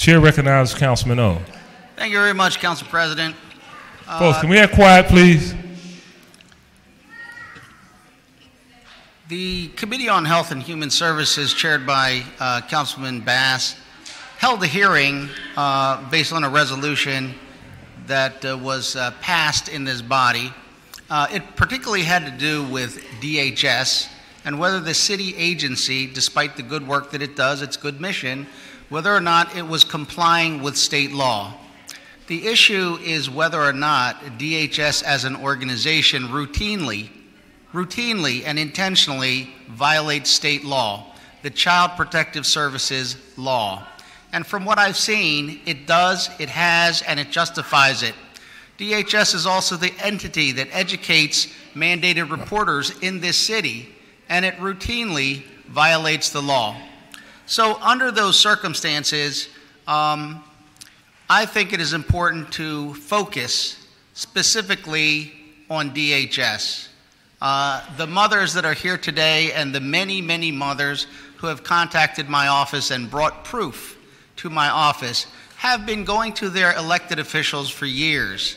Chair recognizes Councilman O. Thank you very much, Council President. Folks, can we have quiet, please? The Committee on Health and Human Services, chaired by uh, Councilman Bass, held a hearing uh, based on a resolution that uh, was uh, passed in this body. Uh, It particularly had to do with DHS and whether the city agency, despite the good work that it does, its good mission, whether or not it was complying with state law. The issue is whether or not DHS as an organization routinely routinely and intentionally violates state law, the Child Protective Services law. And from what I've seen, it does, it has, and it justifies it. DHS is also the entity that educates mandated reporters in this city, and it routinely violates the law. So, under those circumstances, um, I think it is important to focus specifically on DHS. Uh, the mothers that are here today and the many, many mothers who have contacted my office and brought proof to my office have been going to their elected officials for years.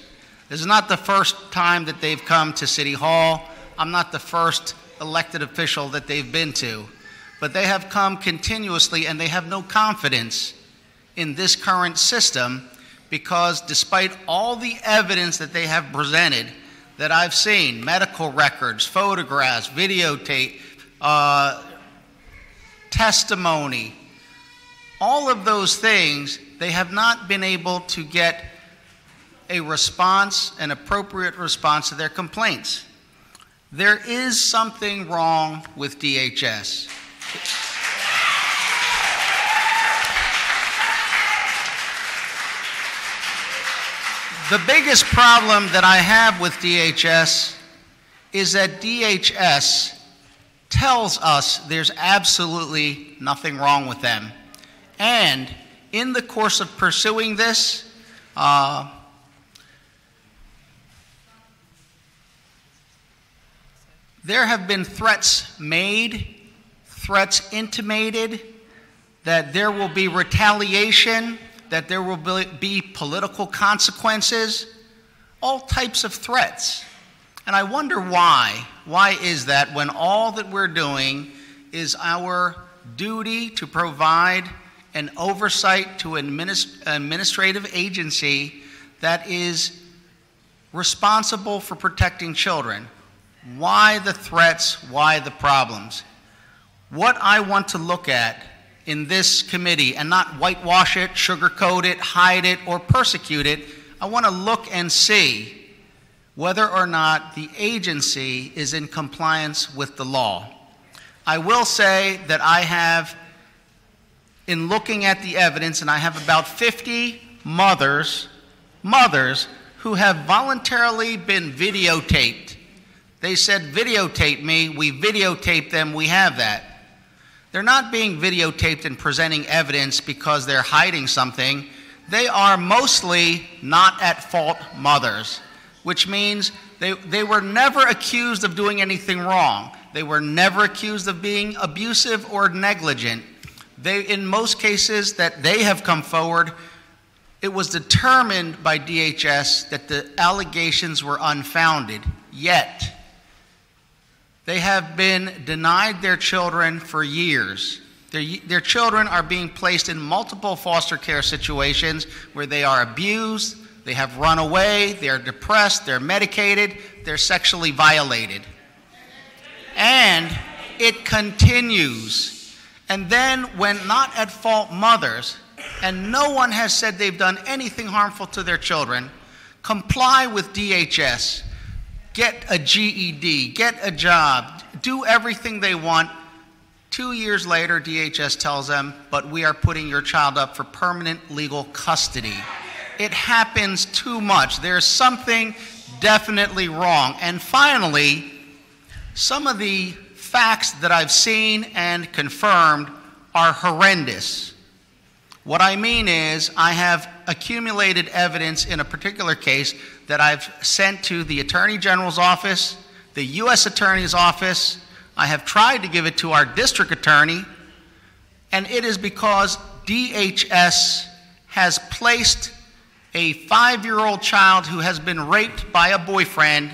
This is not the first time that they've come to City Hall. I'm not the first elected official that they've been to. But they have come continuously and they have no confidence in this current system because despite all the evidence that they have presented, that I've seen medical records, photographs, videotape, uh, testimony all of those things, they have not been able to get a response, an appropriate response to their complaints. There is something wrong with DHS. The biggest problem that I have with DHS is that DHS tells us there's absolutely nothing wrong with them. And in the course of pursuing this, uh, there have been threats made, threats intimated, that there will be retaliation that there will be, political consequences, all types of threats. And I wonder why. Why is that when all that we're doing is our duty to provide an oversight to an adminis- administrative agency that is responsible for protecting children? Why the threats? Why the problems? What I want to look at in this committee and not whitewash it, sugarcoat it, hide it, or persecute it. I want to look and see whether or not the agency is in compliance with the law. I will say that I have, in looking at the evidence, and I have about 50 mothers, mothers who have voluntarily been videotaped. They said, videotape me, we videotape them, we have that. They're not being videotaped and presenting evidence because they're hiding something. They are mostly not at fault mothers, which means they, they were never accused of doing anything wrong. They were never accused of being abusive or negligent. They, in most cases that they have come forward, it was determined by DHS that the allegations were unfounded. Yet, they have been denied their children for years. Their, their children are being placed in multiple foster care situations where they are abused, they have run away, they're depressed, they're medicated, they're sexually violated. And it continues. And then, when not at fault mothers, and no one has said they've done anything harmful to their children, comply with DHS get a GED, get a job, do everything they want. Two years later, DHS tells them, but we are putting your child up for permanent legal custody. It happens too much. There's something definitely wrong. And finally, some of the facts that I've seen and confirmed are horrendous. What I mean is, I have accumulated evidence in a particular case that I've sent to the Attorney General's office, the U.S. Attorney's office. I have tried to give it to our district attorney, and it is because DHS has placed a five year old child who has been raped by a boyfriend,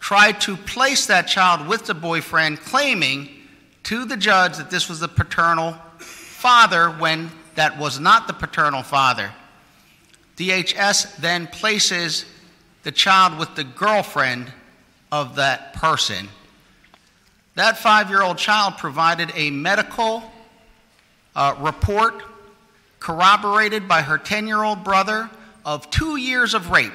tried to place that child with the boyfriend, claiming to the judge that this was the paternal father when that was not the paternal father. DHS then places the child with the girlfriend of that person. That five year old child provided a medical uh, report corroborated by her 10 year old brother of two years of rape.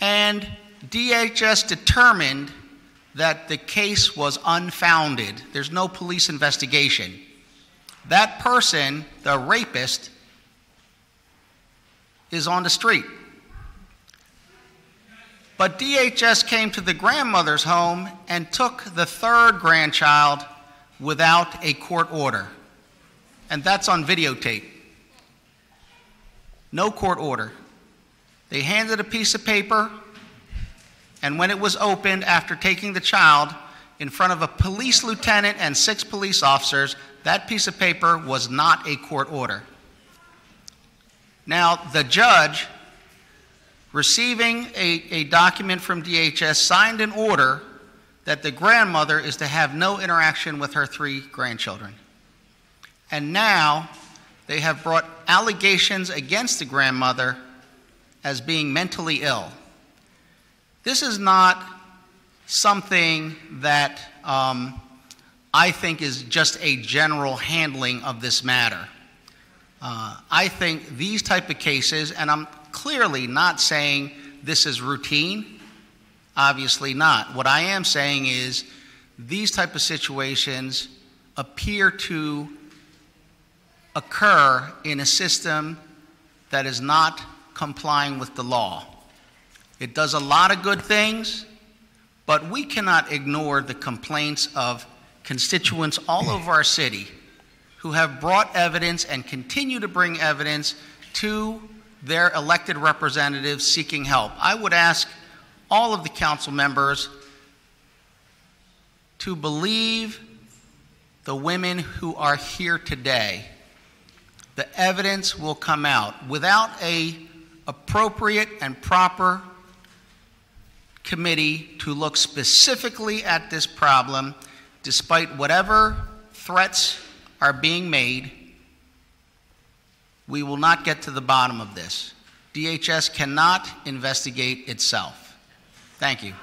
And DHS determined that the case was unfounded. There's no police investigation. That person, the rapist, is on the street. But DHS came to the grandmother's home and took the third grandchild without a court order. And that's on videotape. No court order. They handed a piece of paper, and when it was opened after taking the child in front of a police lieutenant and six police officers, that piece of paper was not a court order. Now, the judge, receiving a, a document from DHS, signed an order that the grandmother is to have no interaction with her three grandchildren. And now they have brought allegations against the grandmother as being mentally ill. This is not something that um, I think is just a general handling of this matter. Uh, I think these type of cases, and I'm clearly not saying this is routine, obviously not. What I am saying is these type of situations appear to occur in a system that is not complying with the law. It does a lot of good things, but we cannot ignore the complaints of constituents all over our city who have brought evidence and continue to bring evidence to their elected representatives seeking help. I would ask all of the council members to believe the women who are here today the evidence will come out. Without a appropriate and proper committee to look specifically at this problem, despite whatever threats are being made, we will not get to the bottom of this. DHS cannot investigate itself. Thank you.